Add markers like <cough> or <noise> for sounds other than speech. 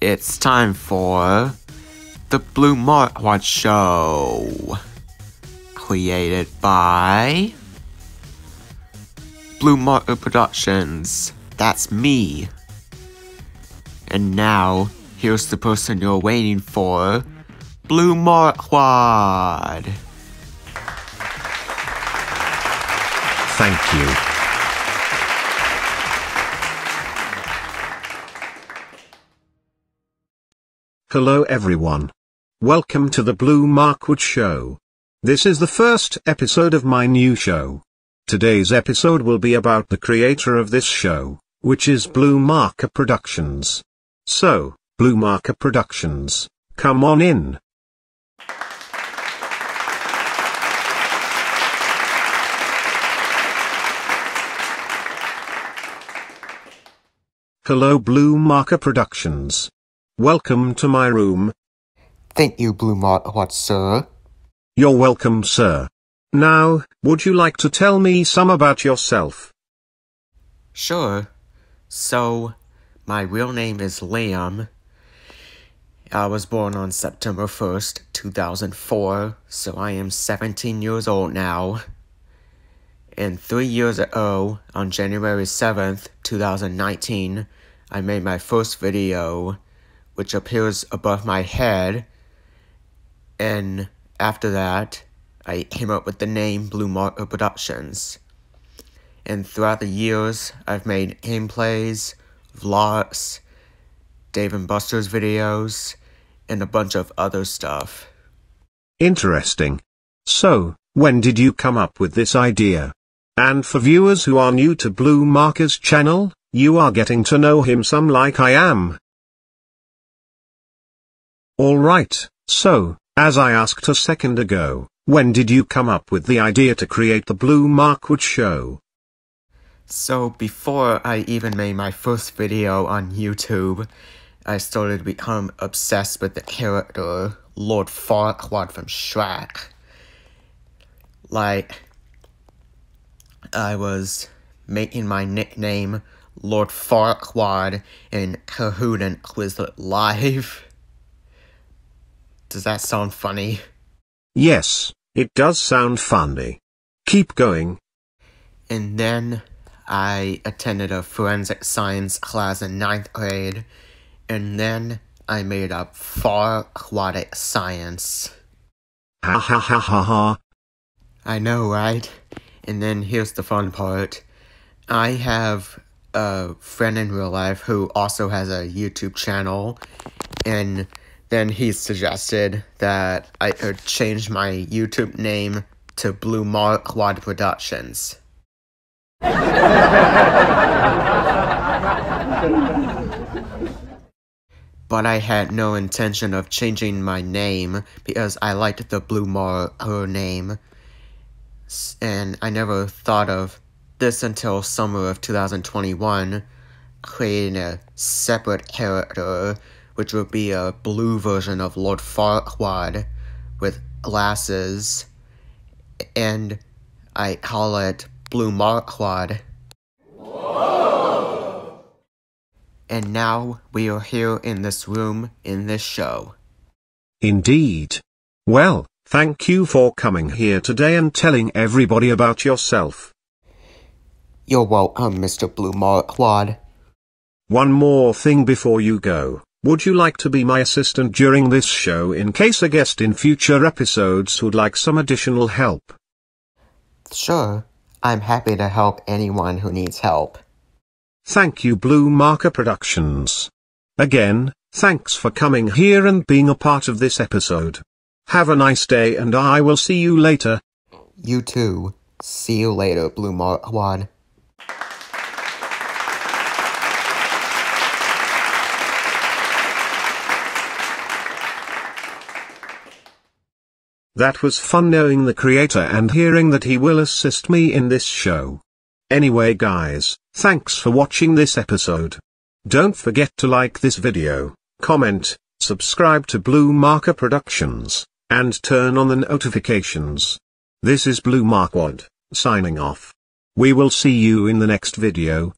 It's time for the Blue Marquaad Show. Created by Blue Mark Productions. That's me. And now, here's the person you're waiting for Blue Marquaad. Thank you. Hello everyone. Welcome to the Blue Marquaad Show. This is the first episode of my new show. Today's episode will be about the creator of this show, which is Blue Marker Productions. So, Blue Marker Productions, come on in. Hello Blue Marker Productions. Welcome to my room. Thank you, Blue Marquaad, sir. You're welcome, sir. Now, would you like to tell me some about yourself? Sure. So, my real name is Liam. I was born on September 1st, 2004, so I am 17 years old now. And three years ago, on January 7th, 2019, I made my first video, which appears above my head. And after that, I came up with the name Blue Marker Productions. And throughout the years, I've made gameplays, vlogs, Dave and Buster's videos, and a bunch of other stuff. Interesting. So, when did you come up with this idea? And for viewers who are new to Blue Marker's channel, you are getting to know him some like I am. Alright, so, as I asked a second ago, when did you come up with the idea to create the Blue Marquaad Show? So before I even made my first video on YouTube, I started to become obsessed with the character Lord Farquaad from Shrek. Like, I was making my nickname Lord Farquaad in Kahoot and Quizlet Live. <laughs> Does that sound funny? Yes, it does sound funny. Keep going. And then I attended a forensic science class in ninth grade, and then I made up far aquatic science. Ha ha ha ha ha. I know, right? And then here's the fun part. I have a friend in real life who also has a YouTube channel, and then he suggested that I change my YouTube name to Blue Marquaad Productions. but I had no intention of changing my name because I liked the Blue Marker name. And I never thought of this until summer of 2021, creating a separate character, which would be a blue version of Lord Farquaad with glasses, and I call it Blue Marquaad. And now we are here in this room in this show. Indeed. Well, thank you for coming here today and telling everybody about yourself. You're welcome, Mr. Blue Marquaad. One more thing before you go. Would you like to be my assistant during this show in case a guest in future episodes would like some additional help? Sure, I'm happy to help anyone who needs help. Thank you Blue Marker Productions. Again, thanks for coming here and being a part of this episode. Have a nice day and I will see you later. You too. See you later, Blue Marquaad. That was fun knowing the creator and hearing that he will assist me in this show. Anyway guys, thanks for watching this episode. Don't forget to like this video, comment, subscribe to Blue Marker Productions, and turn on the notifications. This is Blue Marquaad, signing off. We will see you in the next video.